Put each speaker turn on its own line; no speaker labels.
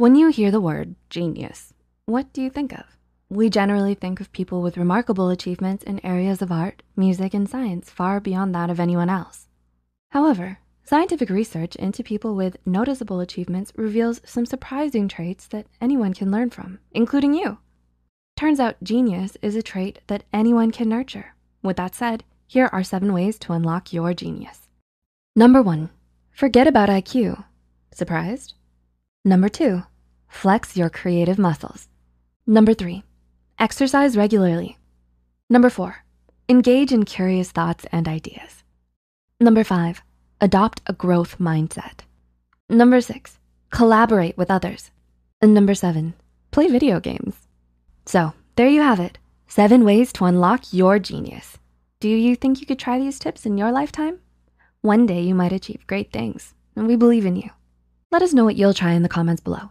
When you hear the word genius, what do you think of? We generally think of people with remarkable achievements in areas of art, music, and science far beyond that of anyone else. However, scientific research into people with noticeable achievements reveals some surprising traits that anyone can learn from, including you. Turns out genius is a trait that anyone can nurture. With that said, here are seven ways to unlock your genius. Number one, forget about IQ. Surprised? Number two, flex your creative muscles. Number three, exercise regularly. Number four, engage in curious thoughts and ideas. Number five, adopt a growth mindset. Number six, collaborate with others. And number seven, play video games. So there you have it, seven ways to unlock your genius. Do you think you could try these tips in your lifetime? One day you might achieve great things and we believe in you. Let us know what you'll try in the comments below.